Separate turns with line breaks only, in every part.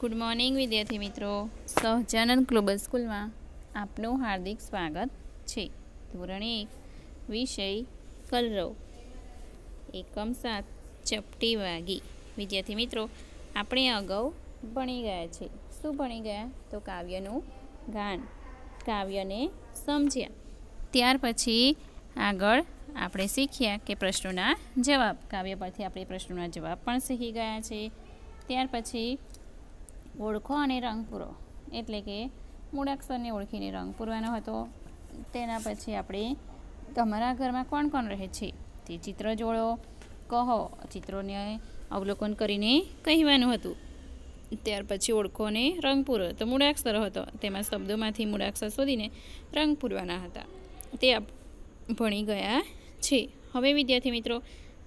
Good morning વિદ્યાર્થી મિત્રો. Sahajanand global સ્કૂલમાં આપનું હાર્દિક સ્વાગત છે. ધોરણ એક, વિષય કલરવ. એકમ સાત, ચપટી વાગી. વિદ્યાર્થી મિત્રો, આપણે અગાઉ ભણી ગયા છે. શું ભણી ગયા? તો કાવ્યનું ગાન. કાવ્યને સમજ્યા. ત્યાર પછી આગળ આપણે શીખ્યા કે પ્રશ્નોના જવાબ. કાવ્ય પરથી આપણે પ્રશ્નોના જવાબ પણ શીખી ગયા છે. ત્યાર પછી ઓળખો અને રંગ પૂરો. એટલે કે મૂળાક્ષરને ઓળખીને રંગ પૂરવાનો હતો તેના પછી આપણે તમારા ઘરમાં કોણ કોણ રહે છે? તે ચિત્ર જોડો, કહો. ચિત્રોને અવલોકન કરીને કહેવાનું હતું. ત્યાર પછી ઓળખો અને રંગ પૂરો. તો મૂળાક્ષર હતો. તેમાં શબ્દોમાંથી મૂળાક્ષર શોધીને રંગ પૂરવાના હતા. તે ભણી ગયા છે. હવે વિદ્યાર્થી મિત્રો,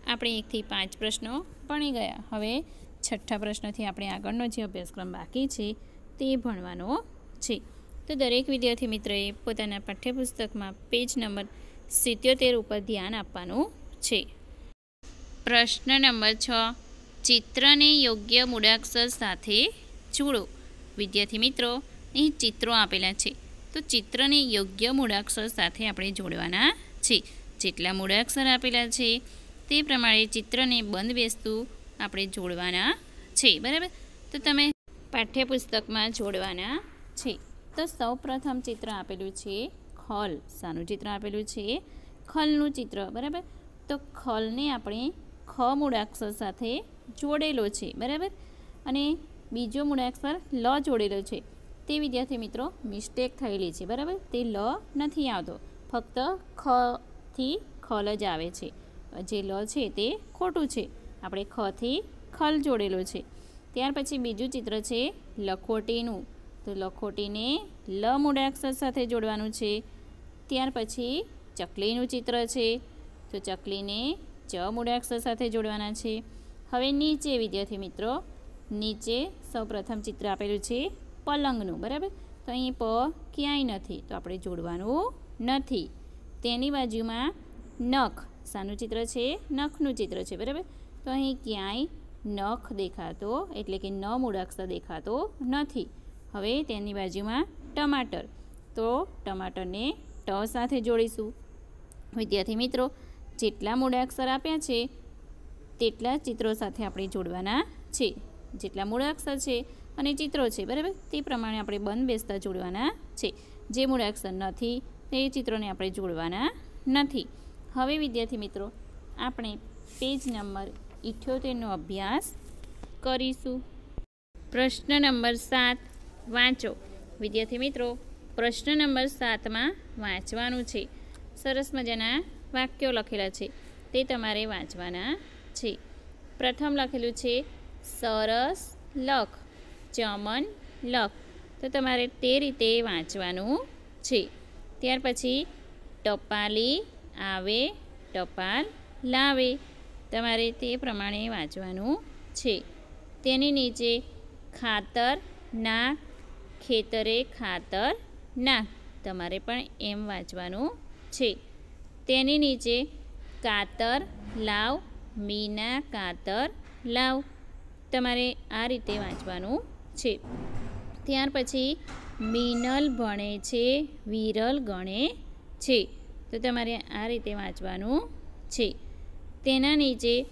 આપણે એકથી પાંચ પ્રશ્નો ભણી ગયા. હવે છઠ્ઠા પ્રશ્નથી આપણે આગળનો જે અભ્યાસક્રમ બાકી છે તે ભણવાનો છે. તો દરેક વિદ્યાર્થી મિત્રએ પોતાના પાઠ્યપુસ્તકમાં પેજ નંબર સિત્યોતેર ઉપર ધ્યાન આપવાનું છે. પ્રશ્ન નંબર છ. ચિત્રને યોગ્ય મૂળાક્ષર સાથે જોડો. વિદ્યાર્થી મિત્રો, અહીં ચિત્રો આપેલા છે. તો ચિત્રને યોગ્ય મૂળાક્ષર સાથે આપણે જોડવાના છે. જેટલા મૂળાક્ષર આપેલા છે તે પ્રમાણે ચિત્રને બંધ બેસતું આપણે જોડવાના છે, બરાબર? તો તમે પાઠ્યપુસ્તકમાં જોડવાના છે. તો સૌ ચિત્ર આપેલું છે ખલ. શાનું ચિત્ર આપેલું છે ખલનું ચિત્ર, બરાબર? તો ખલને આપણે ખ મૂળાક્ષર સાથે જોડેલો છે, બરાબર? અને બીજો મૂળાક્ષર લ જોડેલો છે. તે વિદ્યાર્થી મિત્રો મિસ્ટેક થયેલી છે, બરાબર? તે લ નથી આવતો. ફક્ત ખથી ખલ જ આવે છે. જે લ છે તે ખોટું છે. આપણે ખથી ખલ જોડેલો છે. ત્યાર પછી બીજું ચિત્ર છે લખોટીનું. તો લખોટીને લ મૂળાક્ષર સાથે જોડવાનું છે. ત્યાર પછી ચકલીનું ચિત્ર છે. તો ચકલીને ચ મૂળાક્ષર સાથે જોડવાના છે. હવે નીચે, વિદ્યાર્થી મિત્રો, નીચે સૌપ્રથમ ચિત્ર આપેલું છે પલંગનું, બરાબર? તો અહીં પ ક્યાંય નથી, તો આપણે જોડવાનું નથી. તેની બાજુમાં નખ શાનું ચિત્ર છે, નખનું ચિત્ર છે, બરાબર? તો અહીં ક્યાંય નખ દેખાતો, એટલે કે ન મૂળાક્ષર દેખાતો નથી. હવે તેની બાજુમાં ટમાટર. તો ટમાટરને ટ સાથે જોડીશું. વિદ્યાર્થી મિત્રો, જેટલા મૂળાક્ષર આપ્યા છે, તેટલા ચિત્રો સાથે આપણે જોડવાના છે. જેટલા મૂળાક્ષર છે અને ચિત્રો છે, બરાબર? તે પ્રમાણે આપણે બંધ બેસતા જોડવાના છે. જે મૂળાક્ષર નથી, તે ચિત્રોને આપણે જોડવાના નથી. હવે વિદ્યાર્થી મિત્રો, આપણે પેજ નંબર ઇઠ્યોતેરનો અભ્યાસ કરીશું. પ્રશ્ન નંબર સાત, વાંચો. વિદ્યાર્થી મિત્રો, પ્રશ્ન નંબર સાતમાં વાંચવાનું છે. સરસ મજાના વાક્યો લખેલા છે. તે તમારે વાંચવાના છે. પ્રથમ લખેલું છે, સરસ લખ, ચમન લખ. તો તમારે તે રીતે વાંચવાનું છે. ત્યાર પછી, ટપાલી આવે, ટપાલ લાવે. તમારે તે પ્રમાણે વાંચવાનું છે. તેની નીચે ખાતર ના, ખેતરે ખાતર ના, તમારે પણ એમ વાંચવાનું છે. તેની નીચે કાતર લાવ, મીના કાતર લાવ, તમારે આ રીતે વાંચવાનું છે. ત્યાર પછી મીનલ ભણે છે, વિરલ ગણે છે. તો તમારે આ રીતે વાંચવાનું છે. તેના નીચે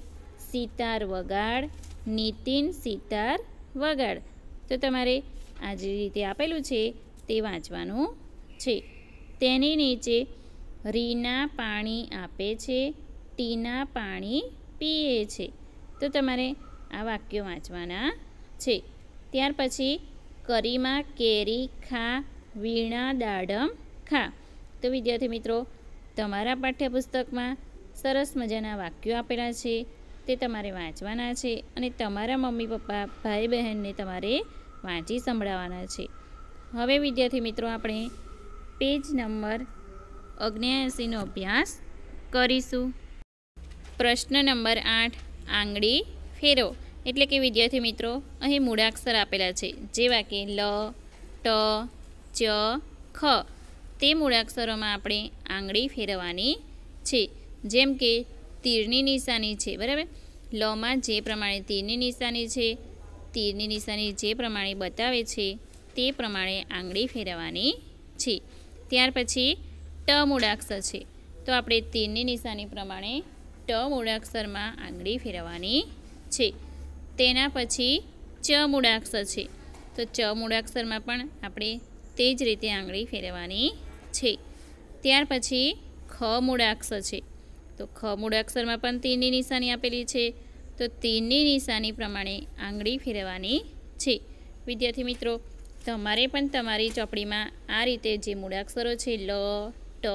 સિતાર વગાડ, નીતિન સિતાર વગાડ. તો તમારે આ જે રીતે આપેલું છે તે વાંચવાનું છે. તેની નીચે રીના પાણી આપે છે, ટીના પાણી પીએ છે. તો તમારે આ વાક્યો વાંચવાના છે. ત્યાર પછી કરીમાં કેરી ખા, વીણા દાડમ ખા. તો વિદ્યાર્થી મિત્રો, તમારા પાઠ્યપુસ્તકમાં સરસ મજાના વાક્યો આપેલા છે, તે તમારે વાંચવાના છે અને તમારા મમ્મી પપ્પા, ભાઈ બહેનને તમારે વાંચી સંભળાવવાના છે. હવે વિદ્યાર્થી મિત્રો, આપણે પેજ નંબર અગ્નેયાસીનો અભ્યાસ કરીશું. પ્રશ્ન નંબર આઠ, આંગળી ફેરો. એટલે કે વિદ્યાર્થી મિત્રો, અહીં મૂળાક્ષર આપેલા છે જેવા કે લ, ટ, ચ, ખ. તે મૂળાક્ષરોમાં આપણે આંગળી ફેરવવાની છે. જેમ કે તીરની નિશાની છે, બરાબર? લમાં જે પ્રમાણે તીરની નિશાની છે, તીરની નિશાની જે પ્રમાણે બતાવે છે, તે પ્રમાણે આંગળી ફેરવવાની છે. ત્યાર પછી ટ મૂળાક્ષર છે. તો આપણે તીરની નિશાની પ્રમાણે ટ મૂળાક્ષરમાં આંગળી ફેરવવાની છે. તેના પછી ચ મૂળાક્ષર છે. તો ચ મૂળાક્ષરમાં પણ આપણે તે જ રીતે આંગળી ફેરવવાની છે. ત્યાર પછી ખ મૂળાક્ષર છે. તો ખ મૂળાક્ષરમાં પણ તીરની નિશાની આપેલી છે. તો તીરની નિશાની પ્રમાણે આંગળી ફેરવવાની છે. વિદ્યાર્થી મિત્રો, તમારે પણ તમારી ચોપડીમાં આ રીતે જે મૂળાક્ષરો છે, લ, ટ,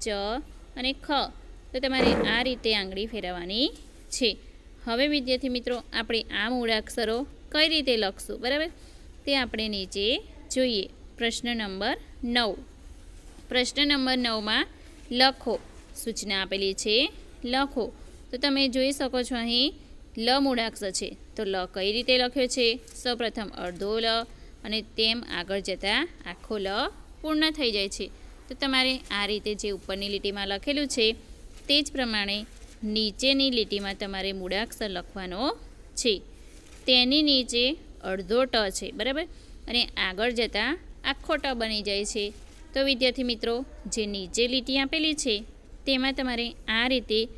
ચ અને ખ, તો તમારે આ રીતે આંગળી ફેરવવાની છે. હવે વિદ્યાર્થી મિત્રો, આપણે આ મૂળાક્ષરો કઈ રીતે લખશું? બરાબર? તે આપણે નીચે જોઈએ. પ્રશ્ન નંબર નવ. પ્રશ્ન નંબર નવમાં લખો. સૂચના આપેલી છે, લખો. તો તમે જોઈ શકો છો અહીં, લ મૂળાક્ષર છે. તો લ કઈ રીતે લખ્યો છે? સૌપ્રથમ અડધો લ અને તેમ આગળ જતાં આખો લ પૂર્ણ થઈ જાય છે. તો તમારે આ રીતે જે ઉપરની લીટીમાં લખેલું છે, તે જ પ્રમાણે નીચેની લીટીમાં તમારે મૂળાક્ષર લખવાનો છે. તેની નીચે અડધો ટ છે, બરાબર? અને આગળ જતાં આખો ટ બની જાય છે. તો વિદ્યાર્થી મિત્રો, જે નીચે લીટી આપેલી છે તેમાં તમારે આ રીતે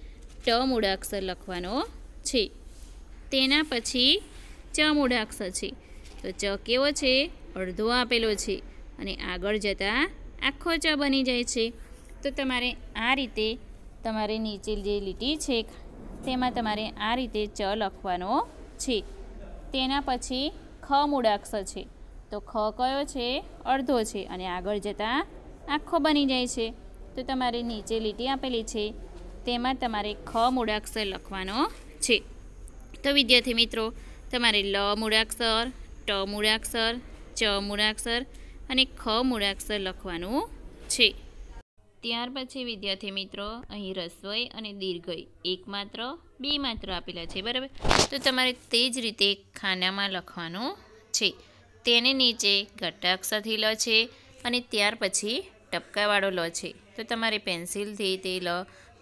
ટ મૂળાક્ષર લખવાનો છે. તેના પછી ચ મૂળાક્ષર છે. તો ચ કેવો છે? અડધો આપેલો છે. અને આગળ જતાં આખો ચ બની જાય છે. તો તમારે આ રીતે તમારે નીચે જે લીટી છે, તેમાં તમારે આ રીતે ચ લખવાનો છે. તેના પછી ખ મૂળાક્ષર છે. તો ખ કયો છે? અડધો છે. અને આગળ જતાં આખો બની જાય છે. તો તમારે નીચે લીટી આપેલી છે, તેમાં તમારે ખ મૂળાક્ષર લખવાનો છે. તો વિદ્યાર્થી મિત્રો, તમારે લ મૂળાક્ષર, ટ મૂળાક્ષર, ચ મૂળાક્ષર અને ખ મૂળાક્ષર લખવાનું છે. ત્યાર પછી વિદ્યાર્થી મિત્રો, અહીં રસોઈ અને દીર્ઘઈ, એક માત્ર, બે માત્ર આપેલા છે, બરાબર? તો તમારે તે જ રીતે ખાનામાં લખવાનું છે. તેને નીચે ઘટાક્ષરથી લ છે અને ત્યાર પછી ટપકાવાળો લ છે. તો તમારે પેન્સિલથી તે લ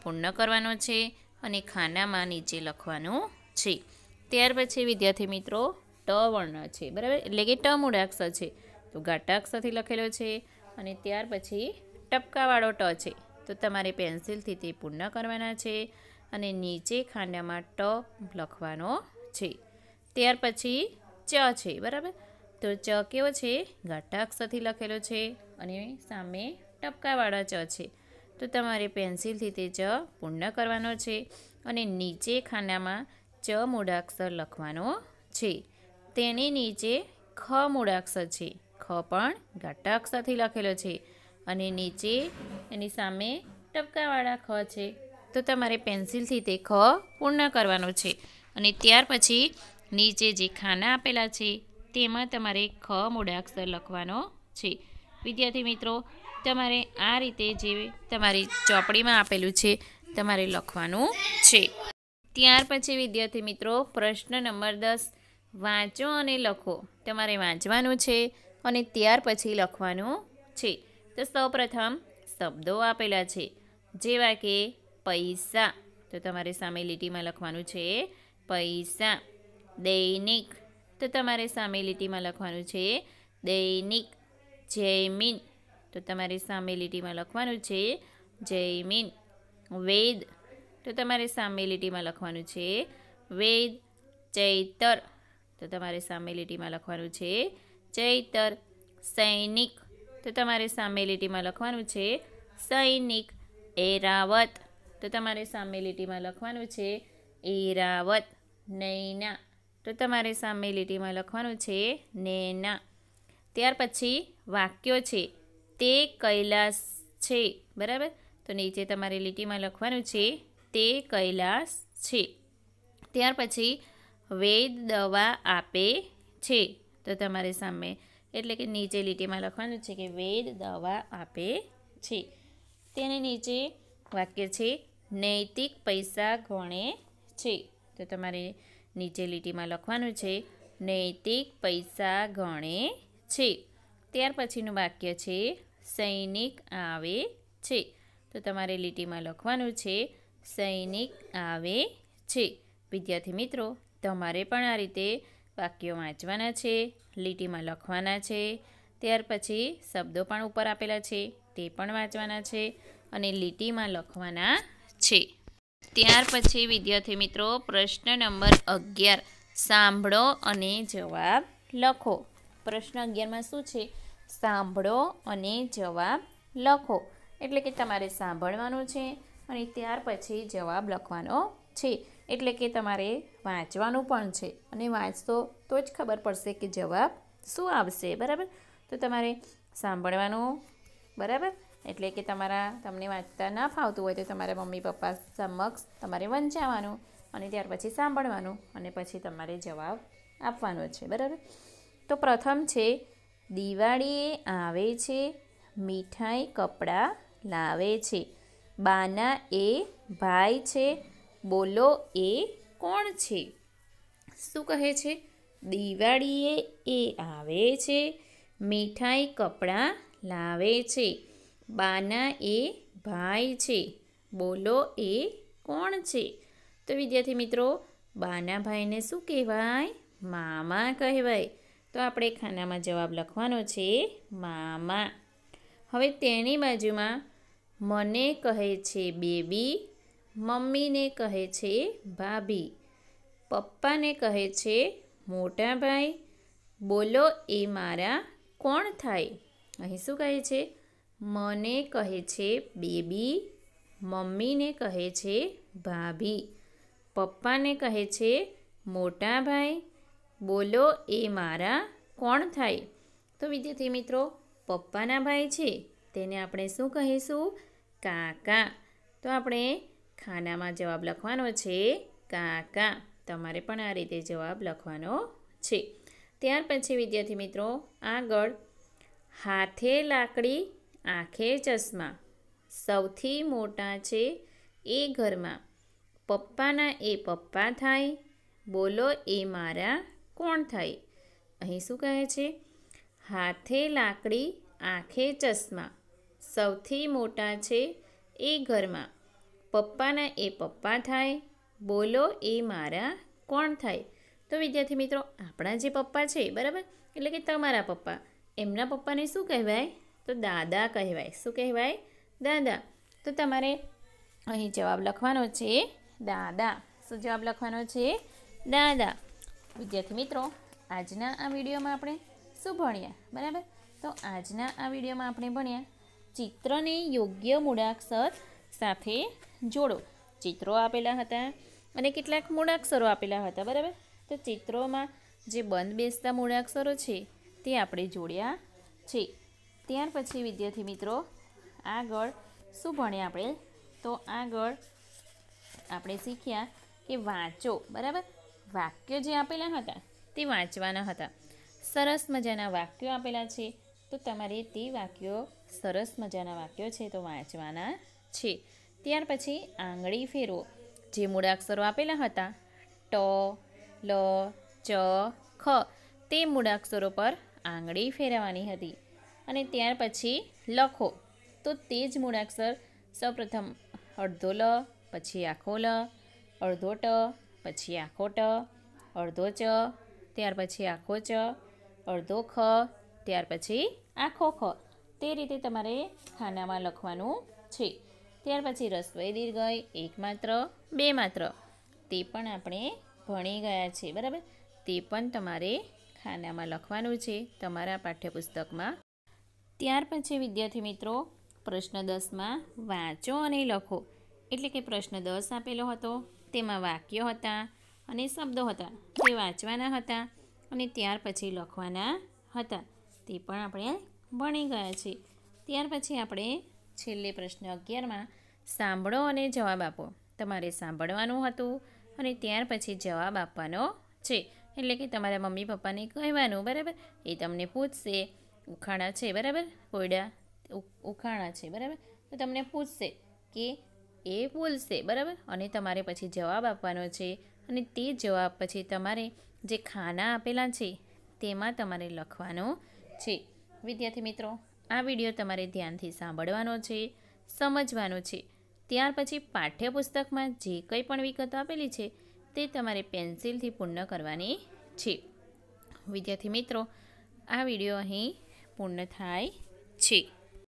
પૂર્ણ કરવાનો છે અને ખાનામાં નીચે લખવાનું છે. ત્યાર પછી વિદ્યાર્થી મિત્રો, ટ વર્ણ છે, બરાબર? એટલે કે ટ મૂળાક્ષર છે. તો ઘાટાક્ષરથી લખેલો છે અને ત્યાર પછી ટપકાવાળો ટ છે. તો તમારે પેન્સિલથી તે પૂર્ણ કરવાના છે અને નીચે ખાંડામાં ટ લખવાનો છે. ત્યાર પછી ચ છે, બરાબર? તો ચ કેવો છે? ઘાટાક્ષરથી લખેલો છે અને સામે ટપકાવાળા ચ છે. તો તમારે પેન્સિલથી તે ચ પૂર્ણ કરવાનો છે અને નીચે ખાનામાં ચ મૂળાક્ષર લખવાનો છે. તેની નીચે ખ મૂળાક્ષર છે. ખ પણ ઘાટા અક્ષરથી લખેલો છે અને નીચે એની સામે ટપકાવાળા ખ છે. તો તમારે પેન્સિલથી તે ખ પૂર્ણ કરવાનો છે અને ત્યાર પછી નીચે જે ખાના આપેલા છે તેમાં તમારે ખ મૂળાક્ષર લખવાનો છે. વિદ્યાર્થી મિત્રો તમારે આ રીતે જે તમારી ચોપડીમાં આપેલું છે, તમારે લખવાનું છે. ત્યાર પછી વિદ્યાર્થી મિત્રો, પ્રશ્ન નંબર દસ, વાંચો અને લખો. તમારે વાંચવાનું છે અને ત્યાર પછી લખવાનું છે. તો સૌપ્રથમ શબ્દો આપેલા છે, જેવા કે પૈસા. તો તમારે સામે લીટીમાં લખવાનું છે, પૈસા. દૈનિક. તો તમારે સામે લીટીમાં લખવાનું છે, દૈનિક. જૈમિન. તો તમારે સામે લીટીમાં લખવાનું છે જૈમિન વેદ. તો તમારે સામે લીટીમાં લખવાનું છે વેદ ચૈતર. તો તમારે સામે લીટીમાં લખવાનું છે ચૈતર. સૈનિક. તો તમારે સામે લીટીમાં લખવાનું છે સૈનિક. એરાવત. તો તમારે સામે લીટીમાં લખવાનું છે એરાવત. નૈના. તો તમારે સામે લીટીમાં લખવાનું છે નેના. ત્યાર પછી વાક્યો છે તે કૈલાસ છે. બરાબર? તો નીચે તમારે લીટીમાં લખવાનું છે, તે કૈલાસ છે. ત્યાર પછી વેદ દવા આપે છે. તો તમારે સામે, એટલે કે નીચે લીટીમાં લખવાનું છે કે વેદ દવા આપે છે. તેને નીચે વાક્ય છે, નૈતિક પૈસા ગણે છે. તો તમારે નીચે લીટીમાં લખવાનું છે, નૈતિક પૈસા ગણે છે. ત્યાર પછીનું વાક્ય છે સૈનિક આવે છે. તો તમારે લીટીમાં લખવાનું છે, સૈનિક આવે છે. વિદ્યાર્થી મિત્રો, તમારે પણ આ રીતે વાક્યો વાંચવાના છે, લીટીમાં લખવાના છે, ત્યાર પછી શબ્દો પણ ઉપર આપેલા છે, તે પણ વાંચવાના છે અને લીટીમાં લખવાના છે. ત્યાર પછી વિદ્યાર્થી મિત્રો, પ્રશ્ન નંબર અગિયાર. સાંભળો અને જવાબ લખો. પ્રશ્ન અગિયારમાં શું છે? સાંભળો અને જવાબ લખો. એટલે કે તમારે સાંભળવાનું છે અને ત્યાર પછી જવાબ લખવાનો છે. એટલે કે તમારે વાંચવાનું પણ છે. અને વાંચશો તો જ ખબર પડશે કે જવાબ શું આવશે. બરાબર? તો તમારે સાંભળવાનું, બરાબર? એટલે કે તમારા, તમને વાંચતા ના ફાવતું હોય તો તમારા મમ્મી, પપ્પા સમક્ષ તમારે વંચાવવાનું અને ત્યાર પછી સાંભળવાનું અને પછી તમારે જવાબ આપવાનો છે. બરાબર? તો પ્રથમ છે દિવાળીએ આવે છે, મીઠાઈ કપડાં લાવે છે. બાના એ ભાઈ છે, બોલો એ કોણ છે? શું કહે છે? દિવાળીએ એ આવે છે, મીઠાઈ કપડાં લાવે છે. બાના એ ભાઈ છે, બોલો એ કોણ છે? તો વિદ્યાર્થી મિત્રો, બાના ભાઈને શું કહેવાય? મામા કહેવાય. તો આપણે ખાનામાં જવાબ લખવાનો છે, મામા. હવે તેની બાજુમાં મને કહે છે બેબી, મમ્મીને કહે છે ભાભી, પપ્પાને કહે છે મોટા ભાઈ, બોલો એ મારા કોણ થાય? અહીં શું કહે છે? મને કહે છે બેબી, મમ્મીને કહે છે ભાભી, પપ્પાને કહે છે મોટા ભાઈ બોલો, એ મારા કોણ થાય? તો વિદ્યાર્થી મિત્રો, પપ્પાના ભાઈ છે. તેને આપણે શું કહીશું? કાકા. તો આપણે ખાનામાં જવાબ લખવાનો છે, કાકા. તમારે પણ આ રીતે જવાબ લખવાનો છે. ત્યાર પછી વિદ્યાર્થી મિત્રો, આગળ. હાથે લાકડી, આંખે ચશ્મા. સૌથી મોટા છે એ ઘરમાં. પપ્પાના એ પપ્પા થાય. બોલો, એ મારા કોણ થાય અહીં શું કહે છે? હાથે લાકડી, આંખે ચશ્મા. સૌથી મોટા છે એ ઘરમાં. પપ્પાના એ પપ્પા થાય. બોલો, એ મારા કોણ થાય? તો વિદ્યાર્થી મિત્રો, આપણા જે પપ્પા છે, બરાબર? એટલે કે તમારા પપ્પા. એમના પપ્પાને શું કહેવાય? તો દાદા કહેવાય. શું કહેવાય? દાદા. તો તમારે અહીં જવાબ લખવાનો છે દાદા. શું જવાબ લખવાનો છે? દાદા. વિદ્યાર્થી મિત્રો, આજના આ વિડીયોમાં આપણે શું ભણ્યા? બરાબર? તો આજના આ વિડીયોમાં આપણે ભણ્યા ચિત્રને યોગ્ય મૂળાક્ષર સાથે જોડો. ચિત્રો આપેલા હતા અને કેટલાક મૂળાક્ષરો આપેલા હતા, બરાબર? તો ચિત્રોમાં જે બંધ બેસતા મૂળાક્ષરો છે તે આપણે જોડ્યા છે. ત્યાર પછી વિદ્યાર્થી મિત્રો, આગળ શું ભણ્યા આપણે? તો આગળ આપણે શીખ્યા કે વાંચો, બરાબર? વાક્યો જે આપેલા હતા, તે વાંચવાના હતા. સરસ મજાના વાક્યો આપેલા છે. તો તમારે તે વાક્યો સરસ મજાના વાક્યો છે તો વાંચવાના છે. ત્યાર પછી આંગળી ફેરવો. જે મૂળાક્ષરો આપેલા હતા, ટ, લ, ચ, ખ, તે મૂળાક્ષરો પર આંગળી ફેરવવાની હતી. અને ત્યાર પછી લખો. તો તે જ મૂળાક્ષર સૌપ્રથમ અડધો લ, પછી આખો લ, અડધો ટ પછી આખો ટ, અડધો ચ, ત્યાર પછી આખો ચ, અડધો ખ, ત્યાર પછી આખો ખ. તે રીતે તમારે ખાનામાં લખવાનું છે. ત્યાર પછી રસવઈ દીર્ઘય એક માત્ર, બે માત્ર. તે પણ આપણે ભણી ગયા છે, બરાબર? તે પણ તમારે ખાનામાં લખવાનું છે, તમારા પાઠ્યપુસ્તકમાં. ત્યાર પછી વિદ્યાર્થી મિત્રો, પ્રશ્ન દસમાં વાંચો અને લખો. એટલે કે પ્રશ્ન દસ આપેલો હતો. તેમાં વાક્યો હતા અને શબ્દો હતા. તે વાંચવાના હતા અને ત્યાર પછી લખવાના હતા. તે પણ આપણે ભણી ગયા છે ત્યાર પછી આપણે છેલ્લે પ્રશ્ન અગિયારમાં સાંભળો અને જવાબ આપો. તમારે સાંભળવાનું હતું અને ત્યાર પછી જવાબ આપવાનો છે. એટલે કે તમારા મમ્મી પપ્પાને કહેવાનું, બરાબર? એ તમને પૂછશે, ઉખાણા છે? બરાબર? કોયડા, ઉખાણા છે, બરાબર? તો તમને પૂછશે કે એ બોલશે, બરાબર? અને તમારે પછી જવાબ આપવાનો છે અને તે જવાબ પછી તમારે જે ખાના આપેલા છે તેમાં તમારે લખવાનો છે. વિદ્યાર્થી મિત્રો, આ વીડિયો તમારે ધ્યાનથી સાંભળવાનો છે, સમજવાનો છે. ત્યાર પછી પાઠ્યપુસ્તકમાં જે કંઈ પણ વિગતો આપેલી છે તે તમારે પેન્સિલથી પૂર્ણ કરવાની છે. વિદ્યાર્થી મિત્રો, આ વીડિયો અહીં પૂર્ણ થાય છે.